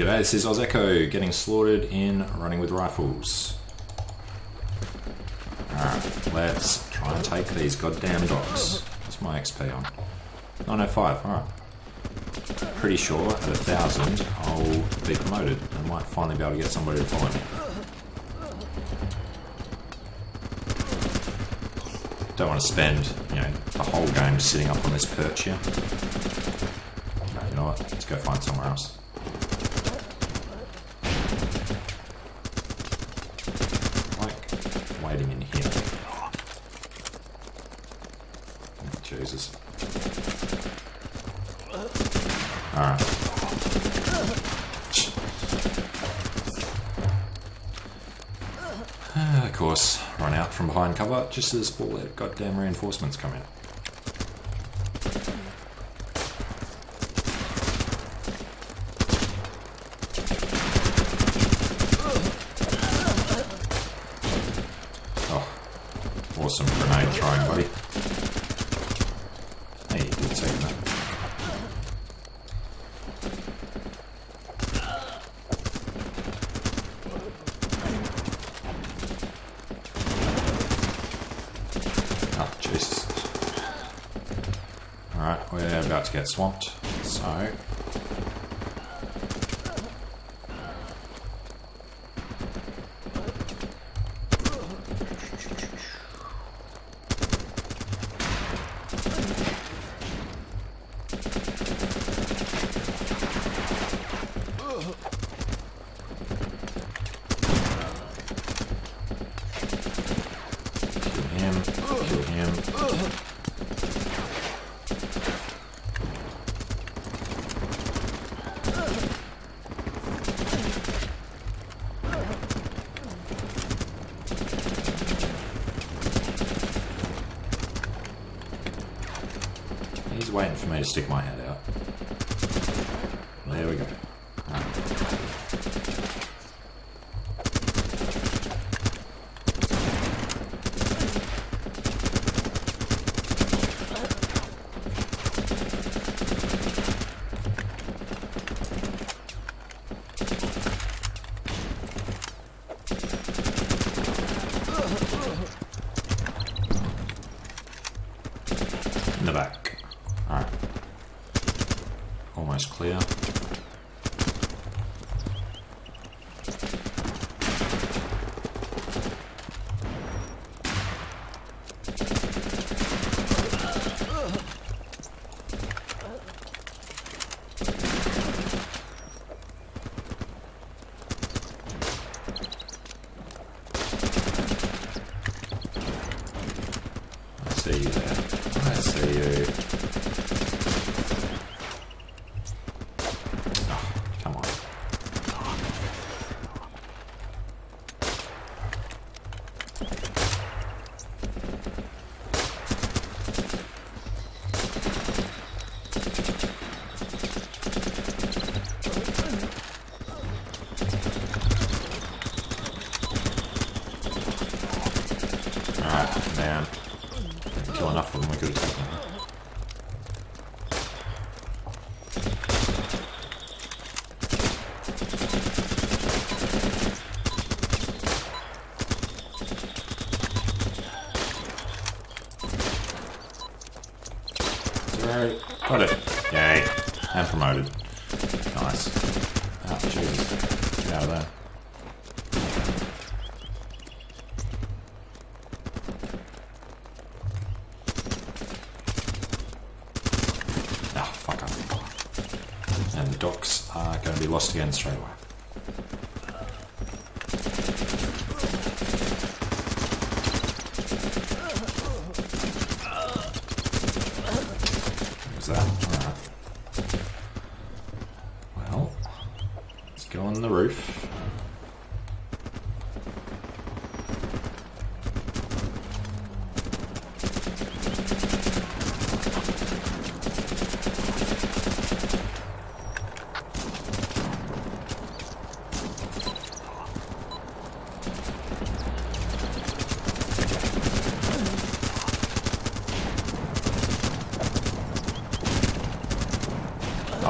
G'day, this is ausEcko getting slaughtered in running with rifles. Alright, let's try and take these goddamn dogs. What's my XP on? 905, alright. Pretty sure at a thousand I'll be promoted and might finally be able to get somebody to follow me. Don't want to spend, you know, the whole game sitting up on this perch here. You know what? Let's go find somewhere else. Like waiting in here. Oh, Jesus. Alright. Ah, Of course, run out from behind cover just as all their goddamn reinforcements come in. Oh, awesome grenade throwing, buddy. Hey, you did take that. Oh, Jesus. Alright, we're about to get swamped, so... Kill him, kill him. He's waiting for me to stick my head out. There we go. In the back. Alright. Almost clear. I see you there. I see you. Oh, come on. Alright, man. Kill enough of them, we could have taken them. Zero. Got it. Yay. And promoted. Nice. Oh, Jesus. Get out of there. Ah, fuck up. And the docks are going to be lost again straight away. Who's that? Alright. Well, let's go on the roof.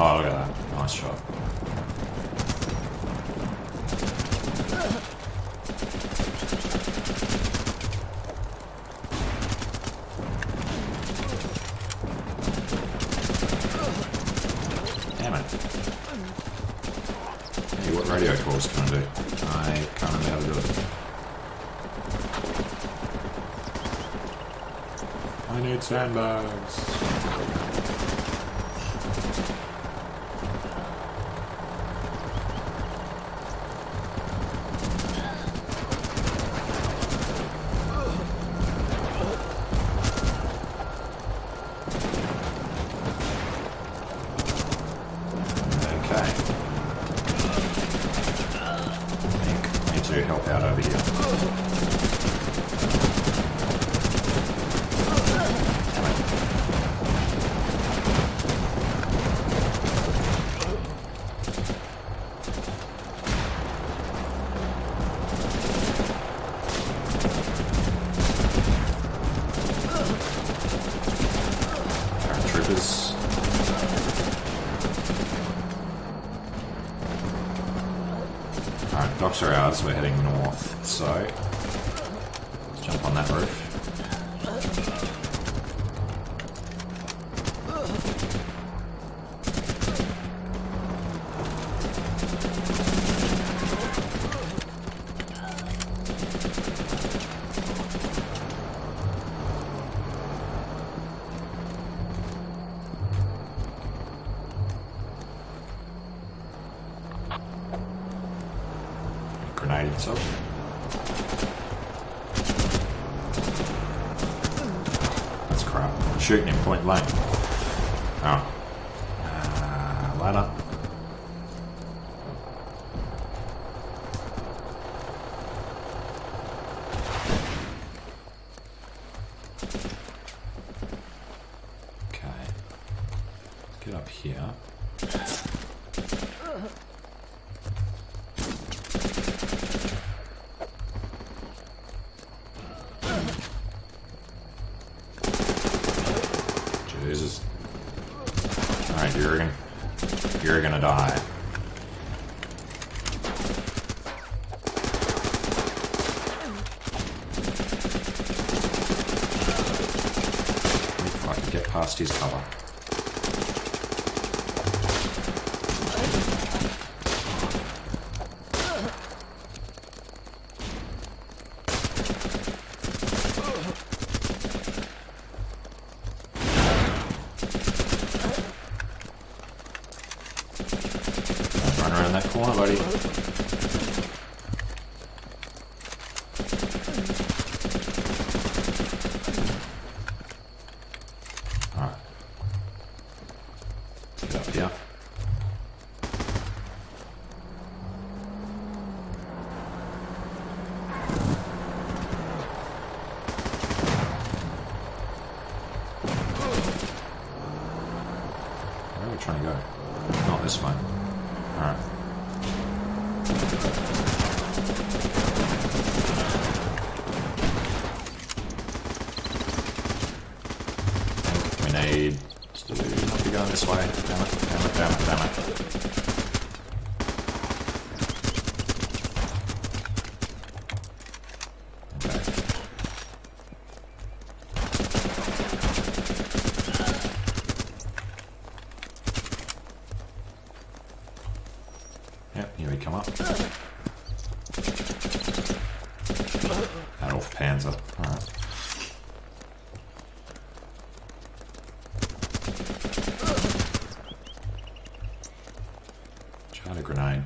Oh, look at that. Nice shot. Damn it. Hey, what radio calls can I do? I can't remember how to do it. I we're heading north, so point blank. Oh. Uh, ladder. Okay. Get up here. Jesus. Alright, you're gonna you're gonna die. Can get past his cover. Don't run around that corner, buddy. Alright. Get up here. Where are we trying to go? Not this way. Alright. We need to not be going this way. Damn it, damn it, damn it, damn it. Okay. Yep, here we come up. Adolf Panzer. Alright. China grenade.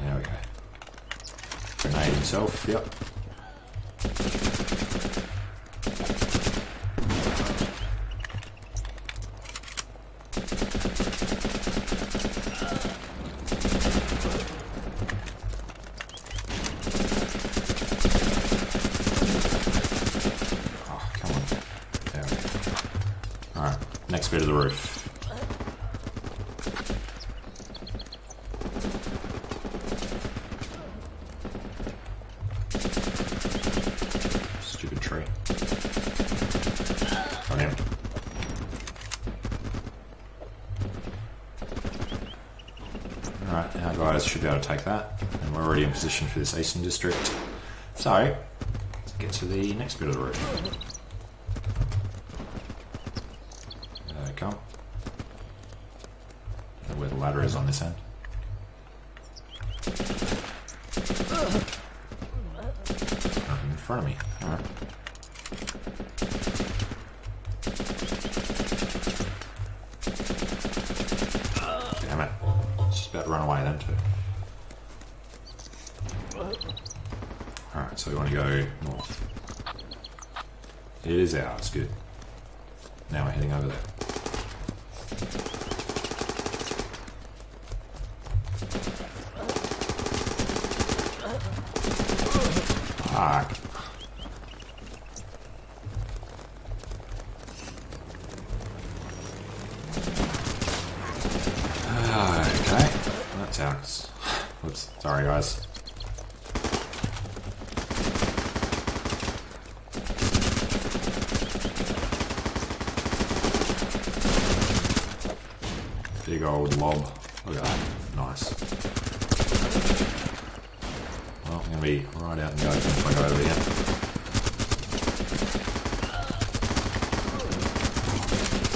There we go. Grenade himself, yep. Oh, come on. There we go. Alright, next bit of the roof. Alright, our guys should be able to take that. And we're already in position for this eastern district. So, let's get to the next bit of the roof. There they uh, come. Where the ladder is on this end. Nothing in front of me. Alright. Damn it. It's just about to run away then too. Alright, so we want to go north. It is ours, good. Now we're heading over there. Fuck. Ah, Okay, that's ours. Oops, sorry guys. Big old lob. Look at that. Nice. Well, I'm going to be right out the open if I go over here.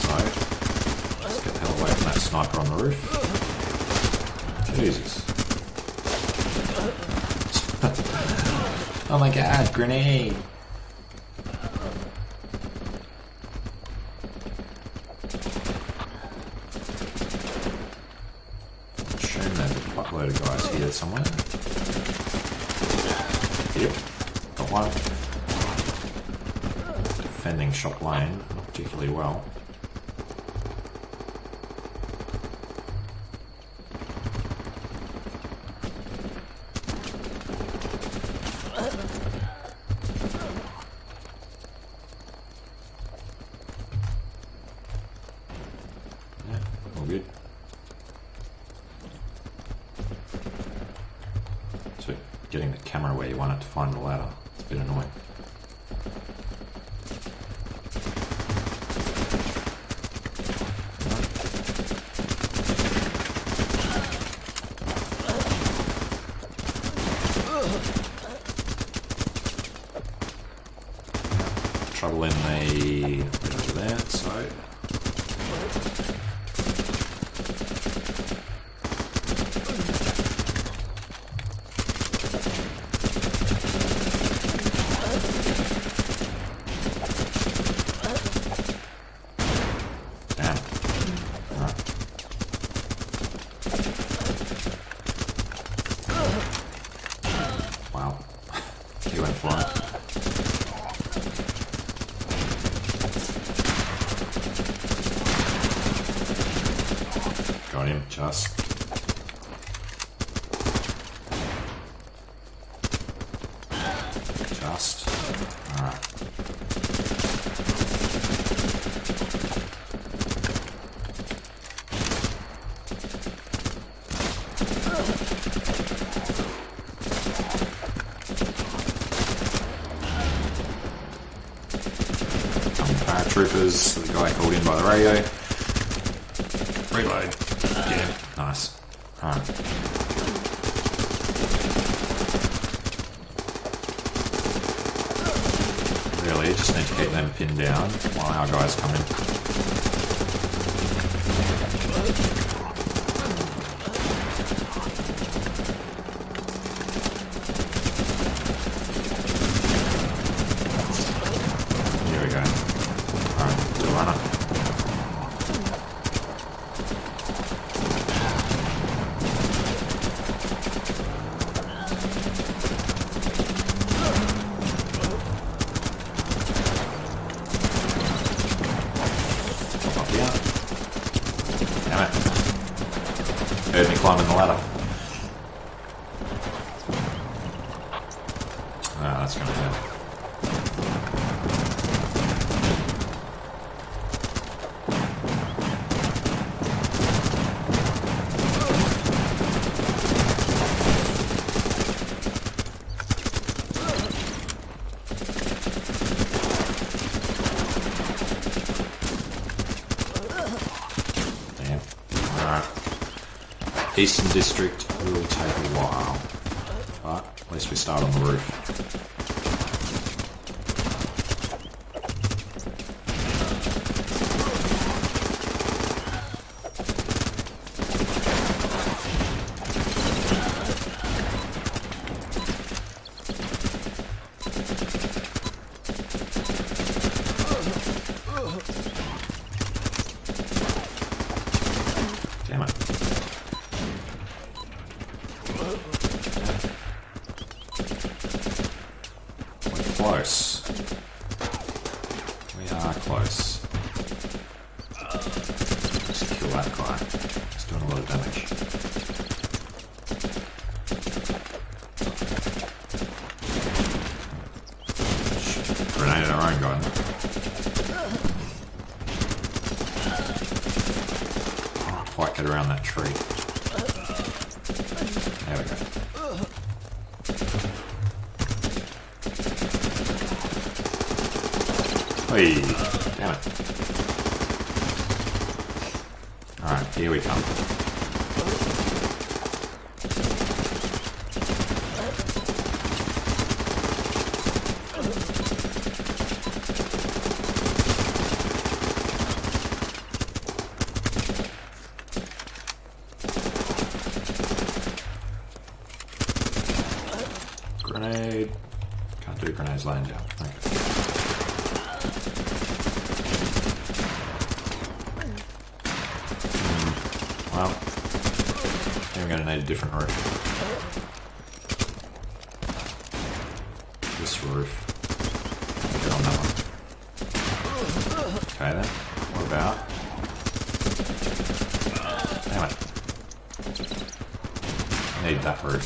So, let's get the hell away from that sniper on the roof. Jesus. Oh my god, grenade! There's a buttload of guys here somewhere. Yep, got one. Defending shop lane, not particularly well. Uh, Some paratroopers, the guy called in by the radio. Reload. Yeah, nice. Alright. Really, just need to keep them pinned down while our guys come in. Here we go. Alright, to runner. Up here. Damn it. Heard me climbing the ladder. Ah, that's gonna. Damn. Eastern District will take a while, but at least we start on the roof. Damn it. We're close. We are close. Just kill that guy. He's doing a lot of damage. Grenade our own guy. Can't quite get around that tree. There we go. Hey, damn it. Alright, here we come. Grenade. Can't do grenades laying down. Okay. Hmm, Well, I think I'm going to need a different roof. This roof. Get on that one. Okay then. What about? Damn it. I need that roof.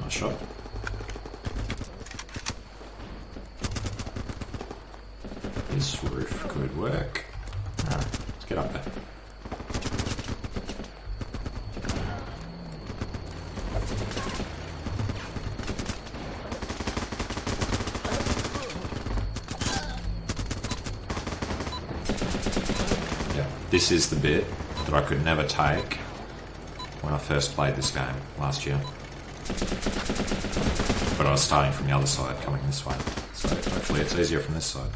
Nice shot. This roof could work. Alright, let's get up there. Yeah, this is the bit that I could never take when I first played this game last year. But I was starting from the other side, coming this way. So hopefully it's easier from this side.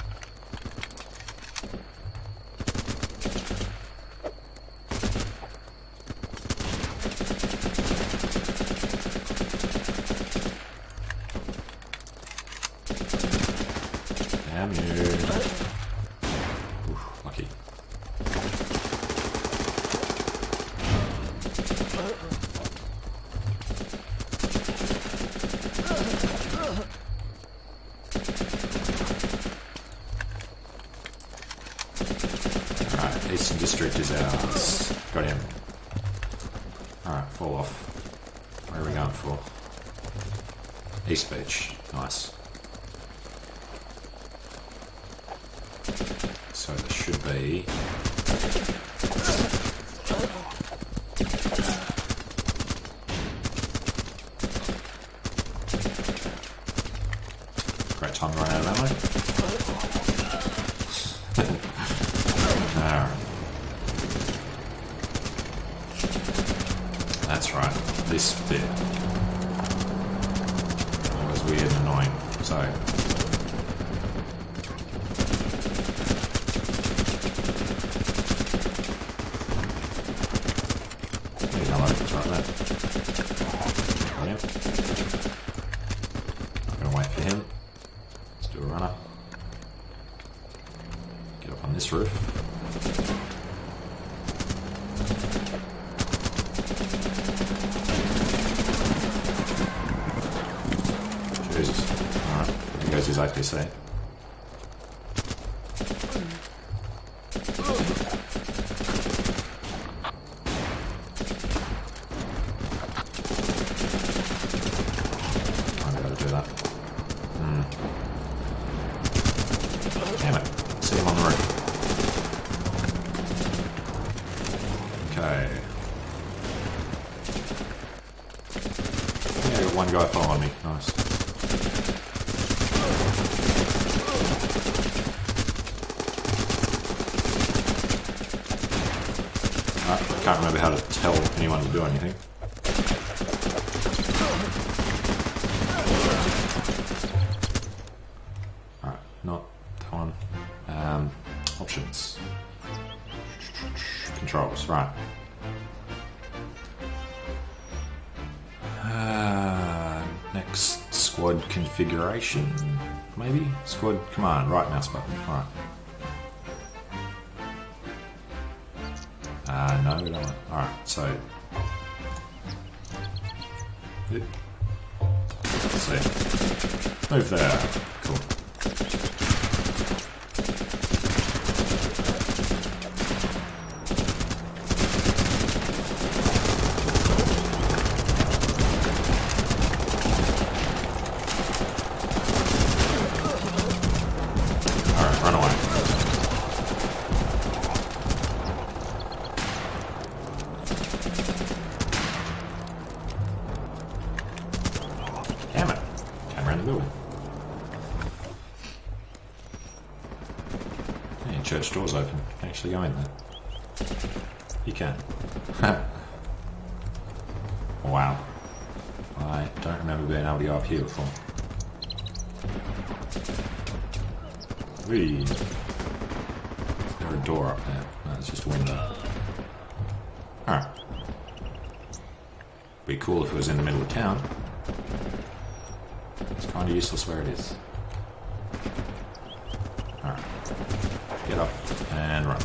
Damn you. Oof, lucky. Alright, Eastern District Got him. Alright, fall off. Where are we going for? East Beach. Nice. So there should be. Great time to run out of ammo. Alright. That's right, this bit. It was weird and annoying. So. Hey, hello, it's right there. Brilliant. I'm gonna wait for him. Let's do a runner. Get up on this roof. Jesus. Alright. There goes his APC. I'll be able to do that. Hmm. Damn it. See him on the roof. Okay. Yeah, got one guy following me. Nice. I can't remember how to tell anyone to do anything. Alright, not that one. Um, options. Controls, right. Uh, next squad configuration, maybe? Squad command, right mouse button, alright. Let's see. Move there. Before. Whee. Is there a door up there? No, it's just a window. Alright. Be cool if it was in the middle of town. It's kind of useless where it is. Alright. Get up and run.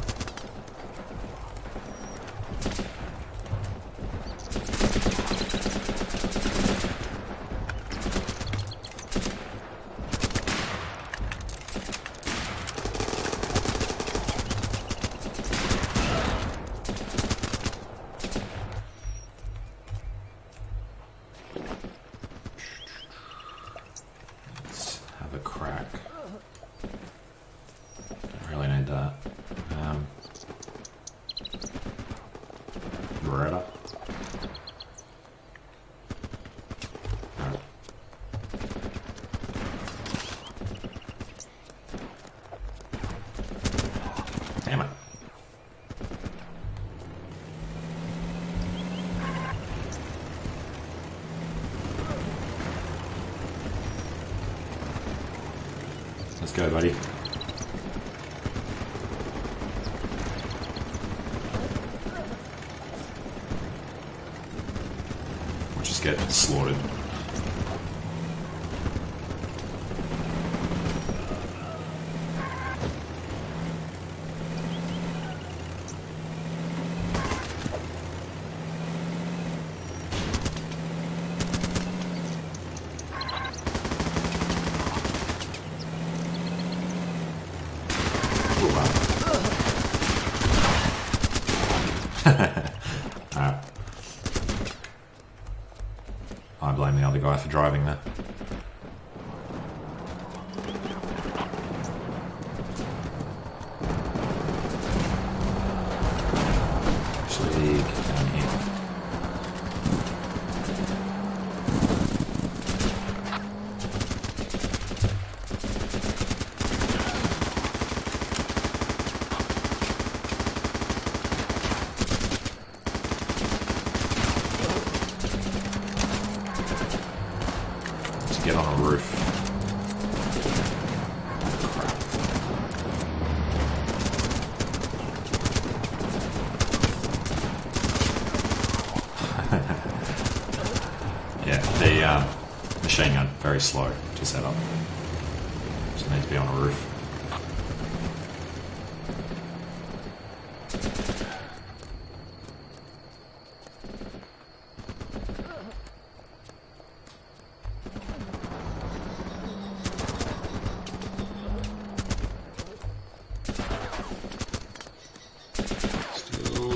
Let's have a crack. Don't really need that. Um, Beretta. Alright. Damn it. Let's go, buddy. We'll just get slaughtered.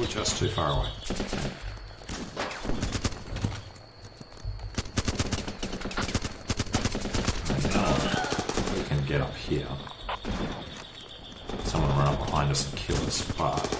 were just too far away. And, uh, we can get up here. Someone run up behind us and kill us, but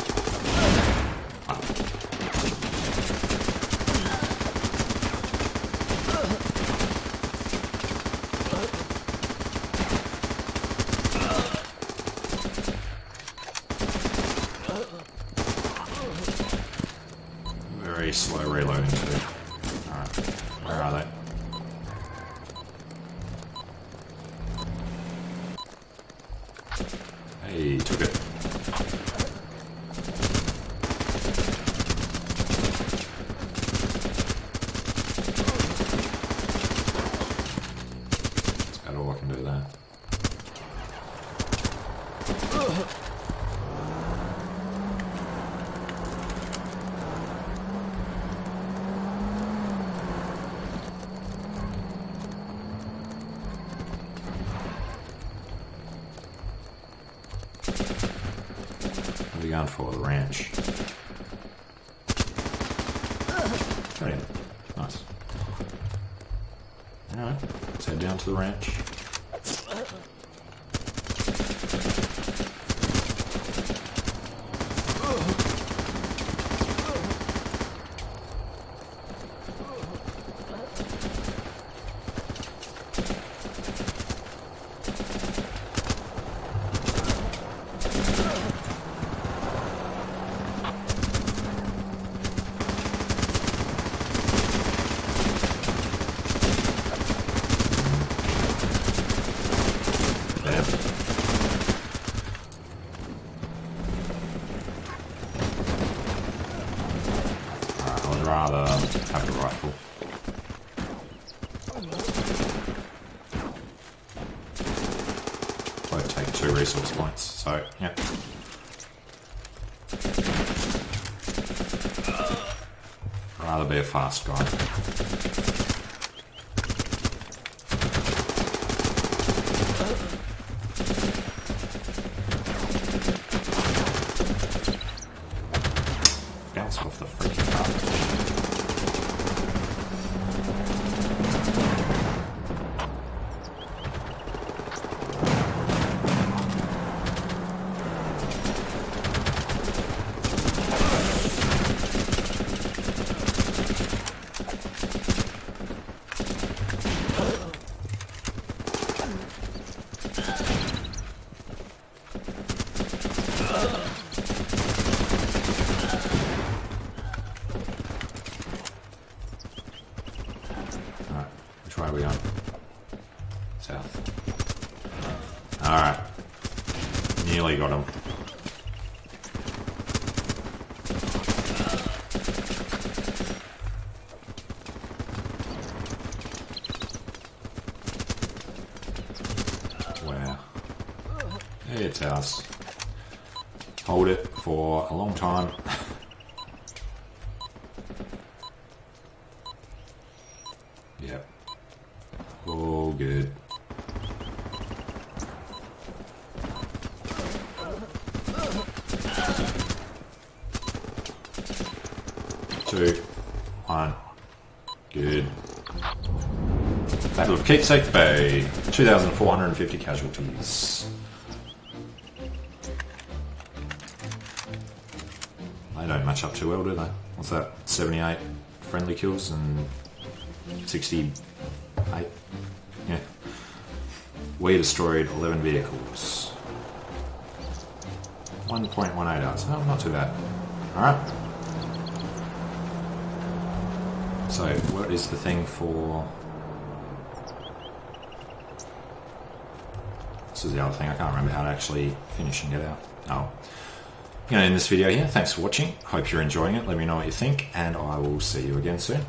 About all I can do there. What are we going for? The ranch. Oh yeah. Nice. Alright, let's head down to the ranch. There. Alright, I would rather have the rifle. Both take two resource points, so yeah. Rather be a fast guy. A long time. Yep. All good. Two. One. Good. Battle of Keepsake Bay. 2,450 casualties. Match up too well, do they? What's that? 78 friendly kills and 68. Yeah. We destroyed 11 vehicles. 1.18 hours. Oh, not too bad. Alright. So, what is the thing for. This is the other thing, I can't remember how to actually finish and get out. Oh. Going to end this video here. Thanks for watching. Hope you're enjoying it. Let me know what you think, and I will see you again soon.